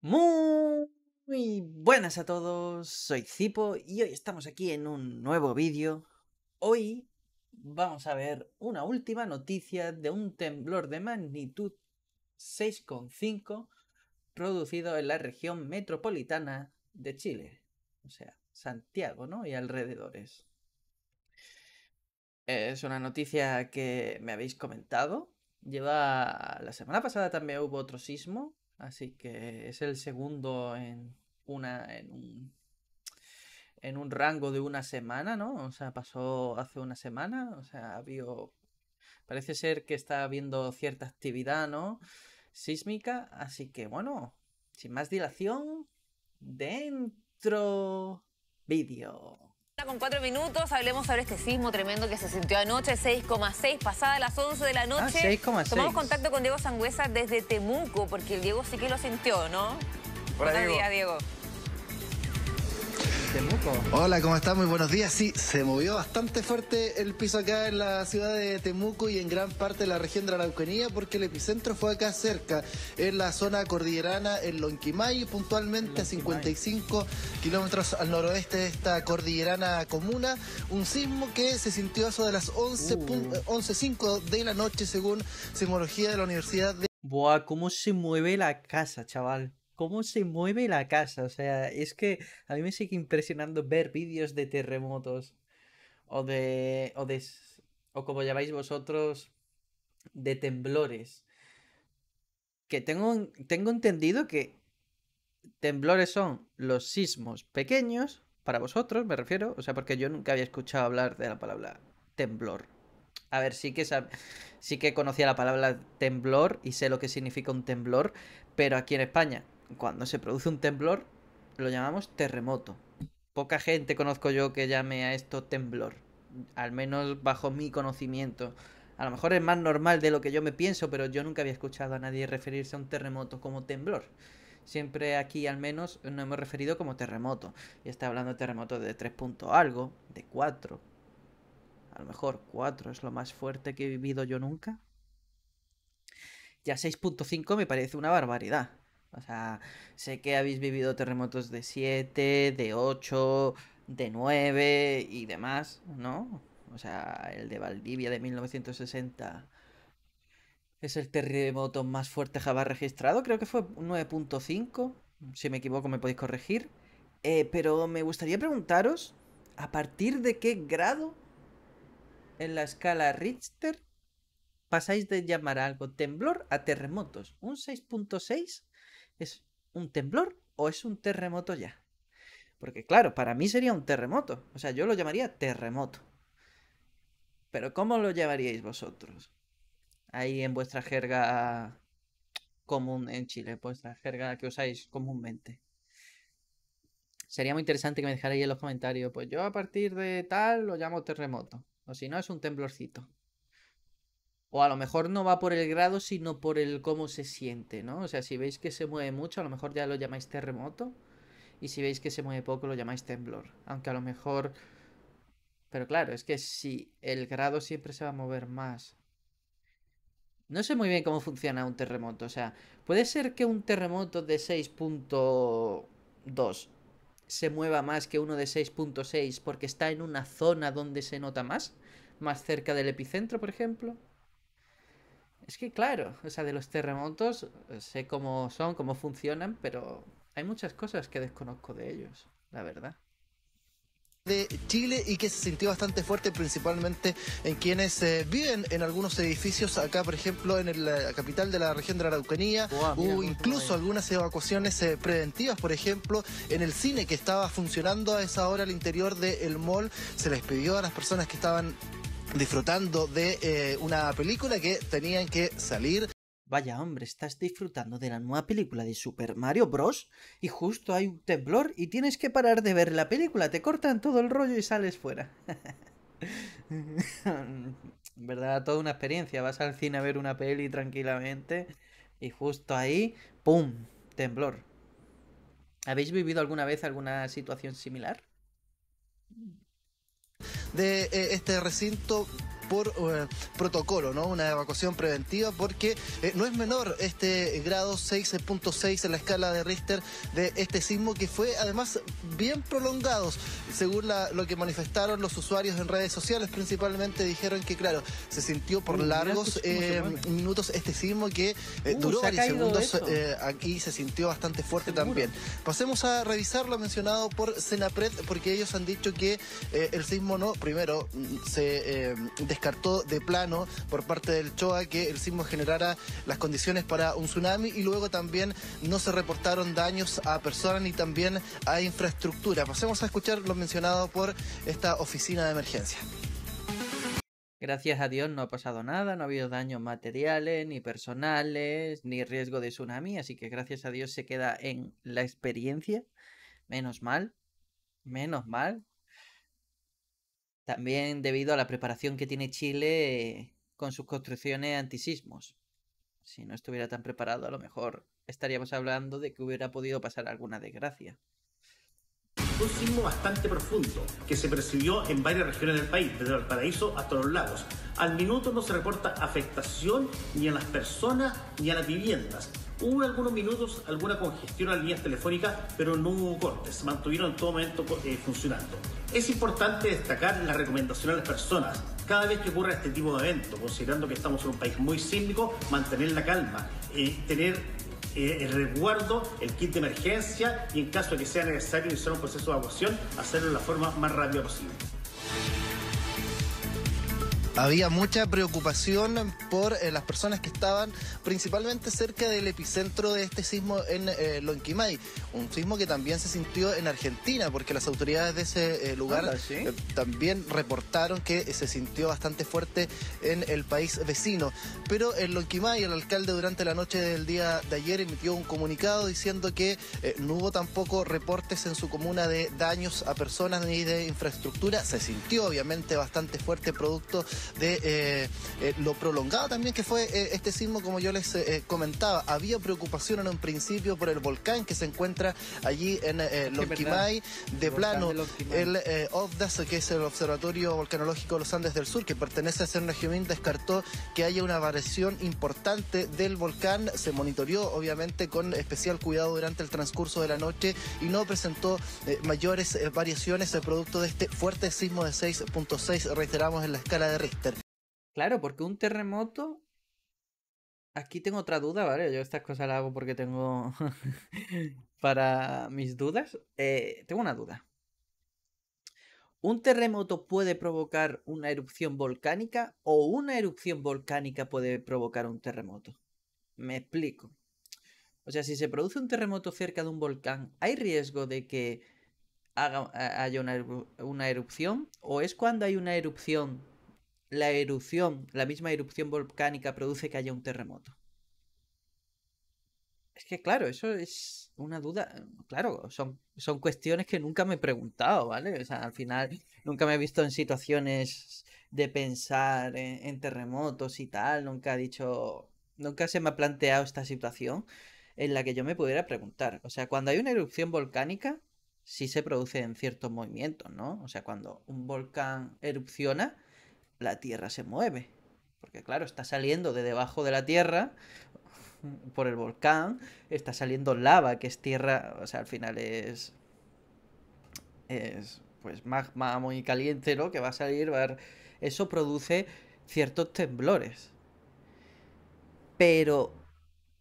Muy buenas a todos, soy Zipo y hoy estamos aquí en un nuevo vídeo. Hoy vamos a ver una última noticia de un temblor de magnitud 6,5 producido en la región metropolitana de Chile, o sea, Santiago, ¿no? Y alrededores. Es una noticia que me habéis comentado. Lleva. La semana pasada también hubo otro sismo. Así que es el segundo en una. en un. en un rango de una semana, ¿no? O sea, pasó hace una semana. O sea, habido. Parece ser que está habiendo cierta actividad, ¿no? Sísmica. Así que bueno. Sin más dilación. Dentro. Vídeo. Con cuatro minutos hablemos sobre este sismo tremendo que se sintió anoche, 6,6, pasada las 11 de la noche. Ah, 6,6. Tomamos contacto con Diego Sangüesa desde Temuco, porque el Diego sí que lo sintió, ¿no? Hola, Buenos Diego. días, Diego. Temuco. Hola, ¿cómo están? Muy buenos días. Sí, se movió bastante fuerte el piso acá en la ciudad de Temuco y en gran parte de la región de la Araucanía porque el epicentro fue acá cerca, en la zona cordillerana, en Lonquimay, puntualmente a 55 kilómetros al noroeste de esta cordillerana comuna. Un sismo que se sintió a eso de las 11 Uh. pun- eh, 11.05 de la noche según sismología de la Universidad de Buah, cómo se mueve la casa, chaval. Cómo se mueve la casa. O sea, es que a mí me sigue impresionando ver vídeos de terremotos. O de. O de. O como llamáis vosotros. De temblores. Que tengo, tengo entendido que. Temblores son los sismos pequeños. Para vosotros, me refiero. O sea, porque yo nunca había escuchado hablar de la palabra temblor. A ver, sí que sí que conocía la palabra temblor y sé lo que significa un temblor, pero aquí en España, cuando se produce un temblor, lo llamamos terremoto. Poca gente conozco yo que llame a esto temblor, al menos bajo mi conocimiento. A lo mejor es más normal de lo que yo me pienso, pero yo nunca había escuchado a nadie referirse a un terremoto como temblor. Siempre aquí al menos nos hemos referido como terremoto. Y está hablando de terremoto de 3 punto algo, de 4, a lo mejor 4 es lo más fuerte que he vivido yo nunca. Ya 6.5 me parece una barbaridad. O sea, sé que habéis vivido terremotos de 7, de 8, de 9 y demás, ¿no? O sea, el de Valdivia de 1960 es el terremoto más fuerte jamás registrado. Creo que fue un 9.5. Si me equivoco me podéis corregir. Eh, pero me gustaría preguntaros, ¿a partir de qué grado en la escala Richter pasáis de llamar a algo temblor a terremotos. ¿Un 6.6 es un temblor o es un terremoto ya? Porque claro, para mí sería un terremoto. O sea, yo lo llamaría terremoto. Pero ¿cómo lo llamaríais vosotros? Ahí en vuestra jerga común en Chile, vuestra jerga que usáis comúnmente. Sería muy interesante que me dejarais en los comentarios. Pues yo a partir de tal lo llamo terremoto. O si no, es un temblorcito. O a lo mejor no va por el grado, sino por el cómo se siente, ¿no? O sea, si veis que se mueve mucho, a lo mejor ya lo llamáis terremoto. Y si veis que se mueve poco, lo llamáis temblor. Aunque a lo mejor... Pero claro, es que si el grado siempre se va a mover más. No sé muy bien cómo funciona un terremoto. O sea, puede ser que un terremoto de 6.2 se mueva más que uno de 6.6 porque está en una zona donde se nota más, más cerca del epicentro, por ejemplo. Es que claro, o sea, de los terremotos eh, sé cómo son, cómo funcionan, pero hay muchas cosas que desconozco de ellos, la verdad. de Chile y que se sintió bastante fuerte principalmente en quienes eh, viven en algunos edificios acá por ejemplo en el, la capital de la región de la Araucanía. Mira hubo incluso algunas evacuaciones eh, preventivas por ejemplo en el cine que estaba funcionando a esa hora al interior del mall. Se les pidió a las personas que estaban disfrutando de eh, una película que tenían que salir Vaya hombre, estás disfrutando de la nueva película de Super Mario Bros. y justo hay un temblor y tienes que parar de ver la película, te cortan todo el rollo y sales fuera. Verdad, toda una experiencia. Vas al cine a ver una peli tranquilamente y justo ahí, ¡pum! Temblor. ¿Habéis vivido alguna vez alguna situación similar? De eh, este recinto por protocolo, ¿no? Una evacuación preventiva porque no es menor este grado 6.6 en la escala de Richter de este sismo que fue además bien prolongado. Según lo que manifestaron los usuarios en redes sociales principalmente dijeron que claro, se sintió por largos minutos este sismo que uh, duró varios segundos aquí se sintió bastante fuerte también. Pasemos a revisar lo mencionado por Senapred, porque ellos han dicho que eh, el sismo no, primero, mm, se eh, descartó de plano por parte del CHOA que el sismo generara las condiciones para un tsunami y luego también no se reportaron daños a personas ni también a infraestructura. Pasemos a escuchar lo mencionado por esta oficina de emergencia. Gracias a Dios no ha pasado nada, no ha habido daños materiales, ni personales, ni riesgo de tsunami, así que gracias a Dios se queda en la experiencia. Menos mal, menos mal. También debido a la preparación que tiene Chile con sus construcciones antisismos. Si no estuviera tan preparado, a lo mejor estaríamos hablando de que hubiera podido pasar alguna desgracia un sismo bastante profundo que se percibió en varias regiones del país, desde Valparaíso hasta los lagos. Al minuto no se reporta afectación ni a las personas ni a las viviendas. Hubo algunos minutos alguna congestión a las líneas telefónicas, pero no hubo cortes, mantuvieron en todo momento eh, funcionando. Es importante destacar la recomendación a las personas. Cada vez que ocurra este tipo de evento, considerando que estamos en un país muy sísmico, mantener la calma, eh, tener eh, el resguardo, el kit de emergencia y en caso de que sea necesario iniciar un proceso de evacuación, hacerlo de la forma más rápida posible. Había mucha preocupación por eh, las personas que estaban principalmente cerca del epicentro de este sismo en eh, Lonquimay, un sismo que también se sintió en Argentina, porque las autoridades de ese eh, lugar también reportaron que se sintió bastante fuerte en el país vecino. Pero en Lonquimay, el alcalde durante la noche del día de ayer emitió un comunicado diciendo que no hubo tampoco reportes en su comuna de daños a personas ni de infraestructura. Se sintió obviamente bastante fuerte producto de eh, eh, lo prolongado también que fue eh, este sismo, como yo les comentaba. Había preocupación en un principio por el volcán que se encuentra allí en Lonquimay. De plano, el OVDAS, que es el Observatorio Volcanológico de los Andes del Sur, que pertenece a Cernagiumín, descartó que haya una variación importante del volcán. Se monitoreó, obviamente, con especial cuidado durante el transcurso de la noche y no presentó mayores variaciones producto de este fuerte sismo de 6.6, reiteramos, en la escala de Richter. Claro, porque un terremoto. Aquí tengo otra duda, ¿vale? Yo estas cosas las hago porque tengo. para mis dudas. Eh, tengo una duda. ¿Un terremoto puede provocar una erupción volcánica o una erupción volcánica puede provocar un terremoto? Me explico. O sea, si se produce un terremoto cerca de un volcán, ¿hay riesgo de que haga, haya una, una erupción? ¿O es cuando hay una erupción la erupción, la misma erupción volcánica produce que haya un terremoto? Es que claro, eso es una duda. Claro, son, son cuestiones que nunca me he preguntado, ¿vale? O sea, al final nunca me he visto en situaciones de pensar en, terremotos y tal. Nunca he dicho. Nunca se me ha planteado esta situación en la que yo me pudiera preguntar. O sea, cuando hay una erupción volcánica, sí se producen ciertos movimientos, ¿no? O sea, cuando un volcán erupciona, la Tierra se mueve. Porque claro, está saliendo de debajo de la Tierra por el volcán, está saliendo lava, que es tierra, o sea, al final es es pues magma muy caliente, ¿no? Que va a salir, va a... eso produce ciertos temblores. Pero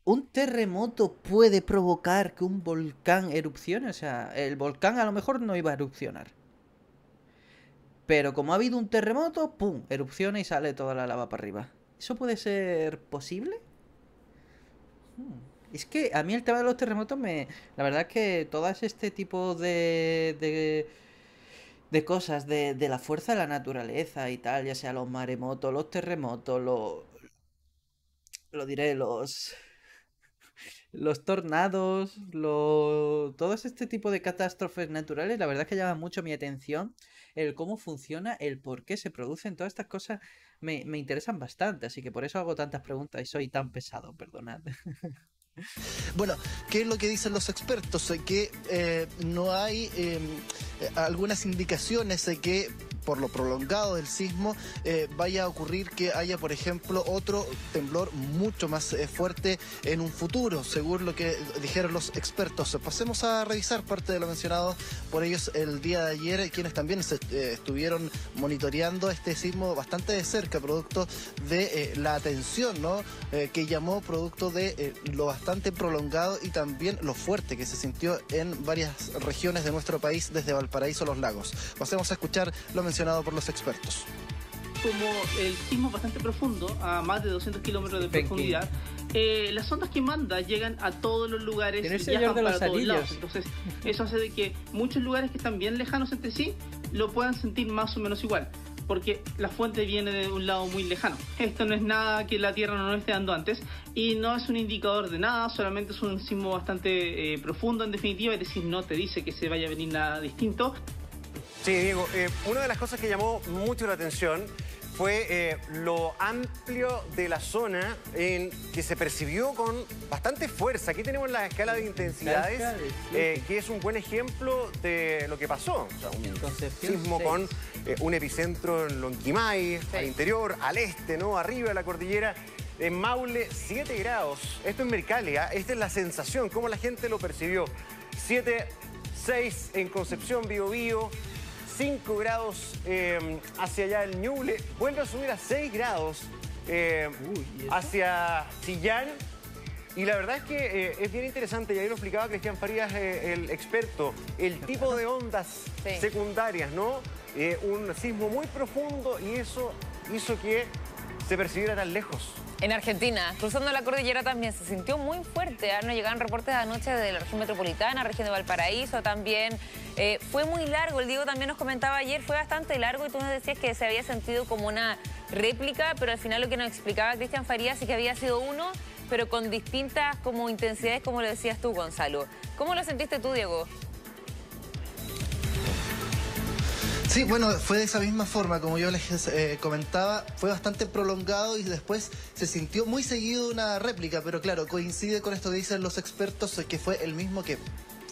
un terremoto puede provocar que un volcán erupcione, o sea, el volcán a lo mejor no iba a erupcionar. Pero como ha habido un terremoto, ¡pum! Erupciona y sale toda la lava para arriba. ¿Eso puede ser posible? Hmm. Es que a mí el tema de los terremotos me... La verdad es que todas este tipo de... de, de cosas, de, de, la fuerza de la naturaleza y tal, ya sea los maremotos, los terremotos, los... Lo diré, los los tornados, lo... todo este tipo de catástrofes naturales, la verdad es que llama mucho mi atención el cómo funciona, el por qué se producen, todas estas cosas me, interesan bastante, así que por eso hago tantas preguntas y soy tan pesado, perdonad. Bueno, ¿qué es lo que dicen los expertos? Que eh, no hay em, algunas indicaciones de que por lo prolongado del sismo, eh, vaya a ocurrir que haya, por ejemplo, otro temblor mucho más eh, fuerte en un futuro, según lo que dijeron los expertos. Pasemos a revisar parte de lo mencionado por ellos el día de ayer, quienes también se, eh, estuvieron monitoreando este sismo bastante de cerca, producto de la atención ¿no? que llamó, producto de lo bastante prolongado y también lo fuerte que se sintió en varias regiones de nuestro país, desde Valparaíso a los lagos. Pasemos a escuchar lo mencionado por los expertos. Como el sismo es bastante profundo, a más de 200 kilómetros de profundidad, eh, las ondas que manda llegan a todos los lugares y viajan para todos lados. Entonces, eso hace de que muchos lugares que están bien lejanos entre sí lo puedan sentir más o menos igual porque la fuente viene de un lado muy lejano. Esto no es nada que la Tierra no nos esté dando antes y no es un indicador de nada, solamente es un sismo bastante eh, profundo en definitiva, es decir, no te dice que se vaya a venir nada distinto. Sí, Diego, eh, una de las cosas que llamó mucho la atención fue eh, lo amplio de la zona en que se percibió con bastante fuerza. Aquí tenemos la escala de intensidades, eh, que es un buen ejemplo de lo que pasó. un sismo con eh, un epicentro en Lonquimay, al interior, al este, ¿no? Arriba de la cordillera. En Maule, 7 grados. Esto es Mercalia. Esta es la sensación, cómo la gente lo percibió. 7, 6 en Concepción, Biobío. 5 grados eh, hacia allá el Ñuble, vuelve a subir a 6 grados eh, hacia Chillán. Y la verdad es que eh, es bien interesante, y ahí lo explicaba Cristian Farías, el experto, el tipo de ondas secundarias, ¿no? un sismo muy profundo y eso hizo que se percibiera tan lejos. En Argentina, cruzando la cordillera también se sintió muy fuerte. ¿ah? Nos llegaban reportes de anoche de la región metropolitana, región de Valparaíso también. Eh, fue muy largo, el Diego también nos comentaba ayer, fue bastante largo y tú nos decías que se había sentido como una réplica, pero al final lo que nos explicaba Cristian Farías es que había sido uno, pero con distintas como intensidades, como lo decías tú, Gonzalo. ¿Cómo lo sentiste tú, Diego? Sí, bueno, fue de esa misma forma, como yo les eh, comentaba, fue bastante prolongado y después se sintió muy seguido una réplica, pero claro, coincide con esto que dicen los expertos, que fue el mismo que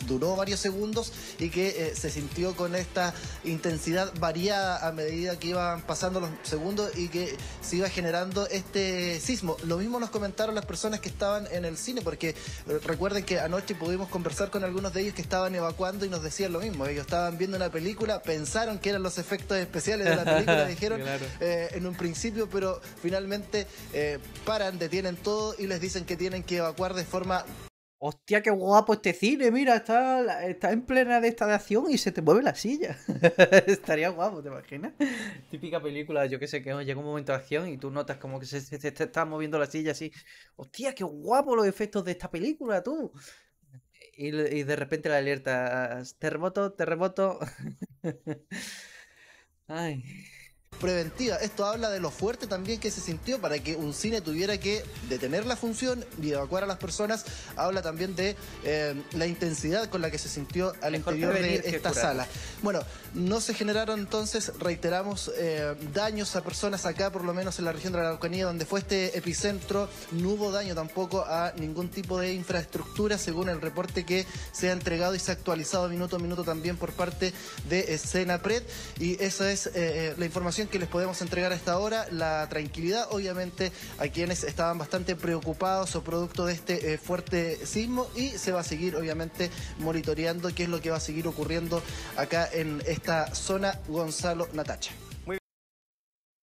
duró varios segundos y que eh, se sintió con esta intensidad variada a medida que iban pasando los segundos y que se iba generando este sismo. Lo mismo nos comentaron las personas que estaban en el cine, porque eh, recuerden que anoche pudimos conversar con algunos de ellos que estaban evacuando y nos decían lo mismo. Ellos estaban viendo una película, pensaron que eran los efectos especiales de la película, dijeron eh, en un principio, pero finalmente paran, detienen todo y les dicen que tienen que evacuar de forma Hostia, qué guapo este cine, mira, está, está en plena de esta de acción y se te mueve la silla. Estaría guapo, ¿te imaginas? Típica película, yo que sé, que llega un momento de acción y tú notas como que se, se, está moviendo la silla así. Hostia, qué guapo los efectos de esta película, tú. Y, y de repente la alerta, terremoto, terremoto. Ay preventiva. Esto habla de lo fuerte también que se sintió para que un cine tuviera que detener la función y evacuar a las personas. Habla también de eh, la intensidad con la que se sintió al interior de esta sala. Bueno, no se generaron entonces, reiteramos, eh, daños a personas acá, por lo menos en la región de la Araucanía, donde fue este epicentro. No hubo daño tampoco a ningún tipo de infraestructura, según el reporte que se ha entregado y se ha actualizado minuto a minuto también por parte de Senapred. Y esa es eh, la información que les podemos entregar a esta hora, la tranquilidad. Obviamente a quienes estaban bastante preocupados o producto de este eh, fuerte sismo y se va a seguir obviamente monitoreando qué es lo que va a seguir ocurriendo acá en esta zona. Gonzalo Natacha. Muy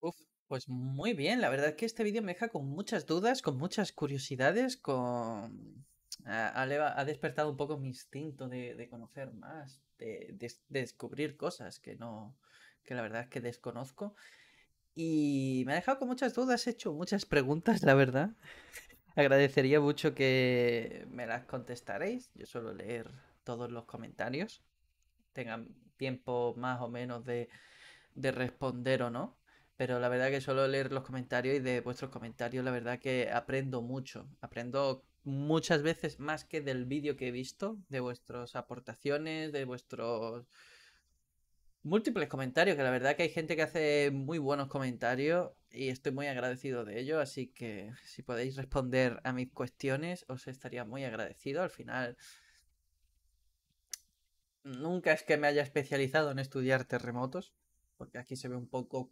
Uf, pues muy bien, la verdad es que este vídeo me deja con muchas dudas, con muchas curiosidades, con... Ha, despertado un poco mi instinto de, conocer más, de descubrir cosas que no, que la verdad es que desconozco. Y me ha dejado con muchas dudas, he hecho muchas preguntas, la verdad. Agradecería mucho que me las contestaréis. Yo suelo leer todos los comentarios. Tengan tiempo más o menos de, de responder o no. Pero la verdad que suelo leer los comentarios y de vuestros comentarios la verdad que aprendo mucho. Aprendo muchas veces más que del vídeo que he visto, de vuestras aportaciones, de vuestros múltiples comentarios, que la verdad que hay gente que hace muy buenos comentarios y estoy muy agradecido de ello, así que si podéis responder a mis cuestiones os estaría muy agradecido. Al final, nunca es que me haya especializado en estudiar terremotos, porque aquí se ve un poco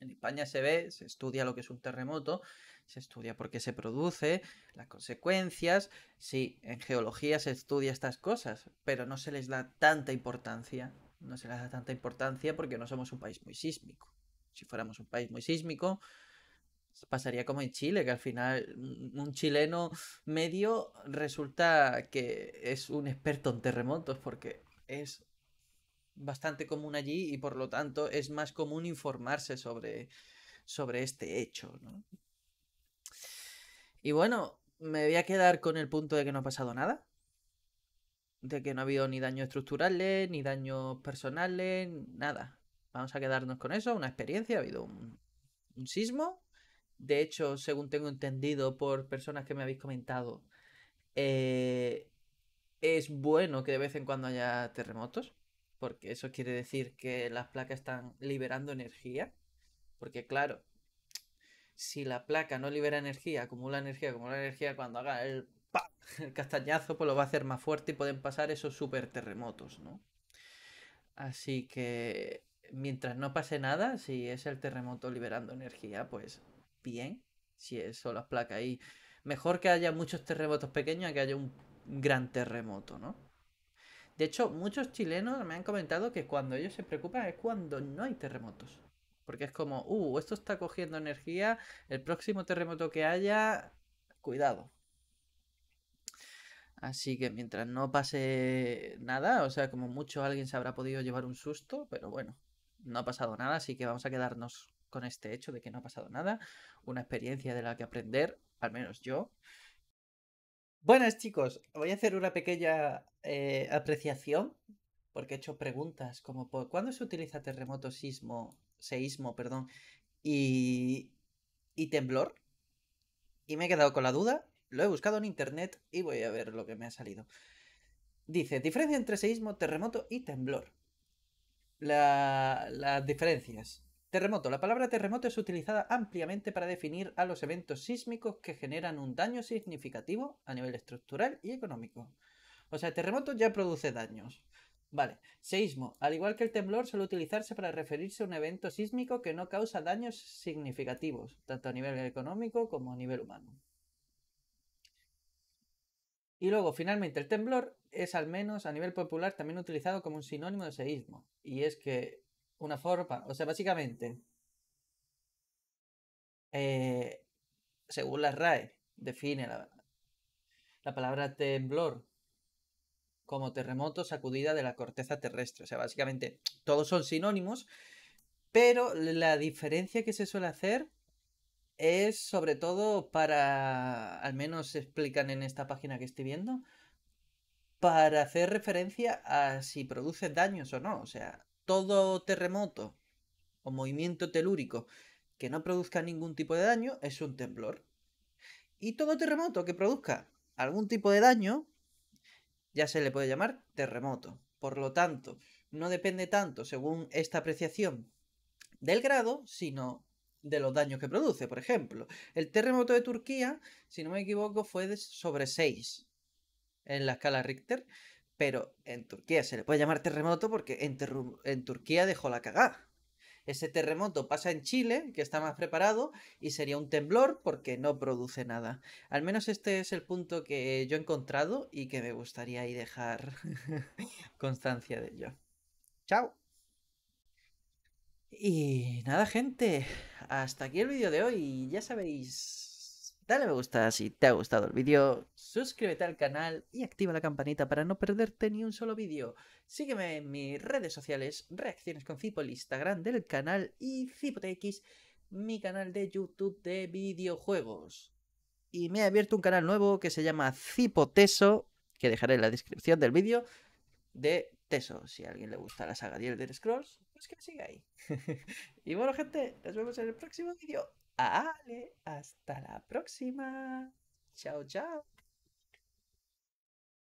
en España se ve, se estudia lo que es un terremoto, se estudia por qué se produce, las consecuencias. Sí, en geología se estudia estas cosas, pero no se les da tanta importancia. No se les da tanta importancia porque no somos un país muy sísmico. Si fuéramos un país muy sísmico, pasaría como en Chile, que al final un chileno medio resulta que es un experto en terremotos porque es bastante común allí y por lo tanto es más común informarse sobre, sobre este hecho. Y bueno, me voy a quedar con el punto de que no ha pasado nada. De que no ha habido ni daños estructurales, ni daños personales, nada. Vamos a quedarnos con eso, una experiencia, ha habido un, sismo. De hecho, según tengo entendido por personas que me habéis comentado, eh, es bueno que de vez en cuando haya terremotos porque eso quiere decir que las placas están liberando energía, porque claro, si la placa no libera energía, acumula energía, acumula energía, cuando haga el, el castañazo, pues lo va a hacer más fuerte y pueden pasar esos super terremotos, ¿no? Así que mientras no pase nada, si es el terremoto liberando energía, pues bien, si es solo las placas ahí. Mejor que haya muchos terremotos pequeños que haya un gran terremoto, ¿no? De hecho, muchos chilenos me han comentado que cuando ellos se preocupan es cuando no hay terremotos. Porque es como, uh, esto está cogiendo energía, el próximo terremoto que haya, cuidado. Así que mientras no pase nada, o sea, como mucho alguien se habrá podido llevar un susto, pero bueno, no ha pasado nada, así que vamos a quedarnos con este hecho de que no ha pasado nada, una experiencia de la que aprender, al menos yo, Buenas chicos, voy a hacer una pequeña eh, apreciación porque he hecho preguntas como por cuándo se utiliza terremoto, sismo, seísmo, perdón, y, y temblor. Y me he quedado con la duda, lo he buscado en internet y voy a ver lo que me ha salido. Dice, diferencia entre seísmo, terremoto y temblor. las diferencias. Terremoto. La palabra terremoto es utilizada ampliamente para definir a los eventos sísmicos que generan un daño significativo a nivel estructural y económico. O sea, terremoto ya produce daños. Vale. Seísmo. Al igual que el temblor, suele utilizarse para referirse a un evento sísmico que no causa daños significativos, tanto a nivel económico como a nivel humano. Y luego, finalmente, el temblor es al menos a nivel popular también utilizado como un sinónimo de seísmo. Y es que una forma, o sea, básicamente, eh, según la RAE, define la, la palabra temblor como terremoto sacudida de la corteza terrestre. O sea, básicamente todos son sinónimos, pero la diferencia que se suele hacer es sobre todo para, al menos explican en esta página que estoy viendo, para hacer referencia a si produce daños o no. O sea, todo terremoto o movimiento telúrico que no produzca ningún tipo de daño es un temblor. Y todo terremoto que produzca algún tipo de daño ya se le puede llamar terremoto. Por lo tanto, no depende tanto, según esta apreciación, del grado, sino de los daños que produce. Por ejemplo, el terremoto de Turquía, si no me equivoco, fue sobre 6 en la escala Richter, pero en Turquía se le puede llamar terremoto porque en, Turquía dejó la cagada. Ese terremoto pasa en Chile, que está más preparado, y sería un temblor porque no produce nada. Al menos este es el punto que yo he encontrado y que me gustaría ahí dejar constancia de ello. ¡Chao! Y nada, gente, hasta aquí el vídeo de hoy. Ya sabéis, Dale me gusta si te ha gustado el vídeo, suscríbete al canal y activa la campanita para no perderte ni un solo vídeo. Sígueme en mis redes sociales, Reacciones con Cipo, el Instagram del canal y CipoTX, mi canal de YouTube de videojuegos. Y me he abierto un canal nuevo que se llama Cipoteso, que dejaré en la descripción del vídeo, de Teso. Si a alguien le gusta la saga de Elder Scrolls, pues que siga ahí. y bueno, gente, nos vemos en el próximo vídeo. Ale, hasta la próxima. Chao, chao.